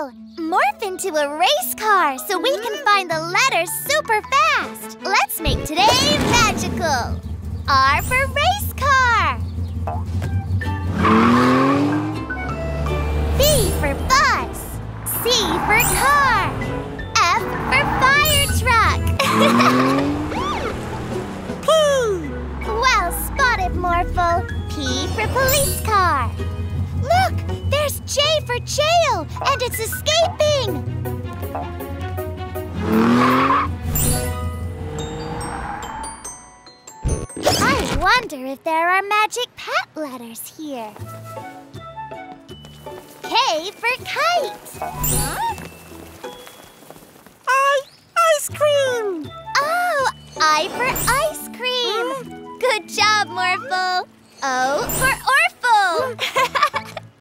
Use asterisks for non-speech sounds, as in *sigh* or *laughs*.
Morph into a race car so we can find the letters super fast. Let's make today magical. R for race car. B for bus. C for car. F for fire truck. *laughs* P. Well spotted, Morphle. P for police car. Look, there's J for jail, and it's escaping. I wonder if there are magic pet letters here. K for kite. Huh? I ice cream. Oh, I for ice cream. Good job, Morphle. O for.